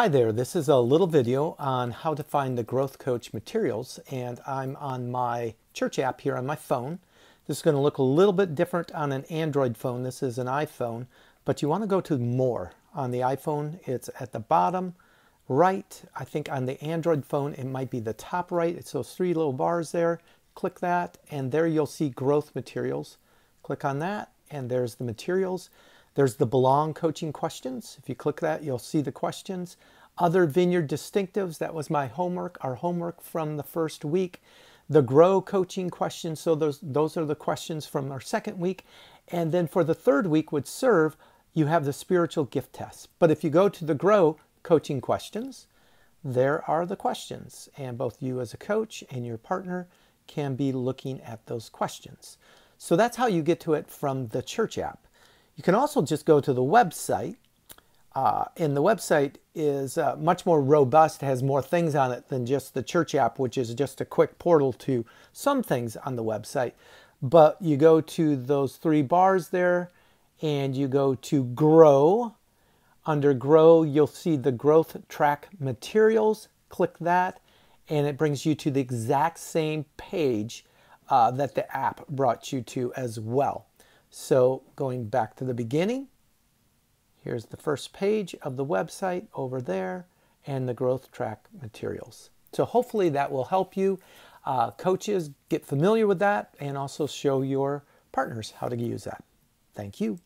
Hi there, this is a little video on how to find the Growth Coach materials and I'm on my church app here on my phone. This is going to look a little bit different on an Android phone. This is an iPhone, but you want to go to More. On the iPhone, it's at the bottom right. I think on the Android phone, it might be the top right. It's those three little bars there. Click that and there you'll see Growth Materials. Click on that and there's the materials. There's the Belong Coaching Questions. If you click that, you'll see the questions. Other Vineyard Distinctives, that was my homework, our homework from the first week. The Grow Coaching Questions, so those, those are the questions from our second week. And then for the third week would serve, you have the spiritual gift test. But if you go to the Grow Coaching Questions, there are the questions. And both you as a coach and your partner can be looking at those questions. So that's how you get to it from the church app. You can also just go to the website. Uh, and the website is uh, much more robust, has more things on it than just the church app, which is just a quick portal to some things on the website. But you go to those three bars there and you go to Grow. Under Grow, you'll see the Growth Track Materials. Click that, and it brings you to the exact same page uh, that the app brought you to as well. So going back to the beginning, here's the first page of the website over there and the growth track materials. So hopefully that will help you. Uh, coaches get familiar with that and also show your partners how to use that. Thank you.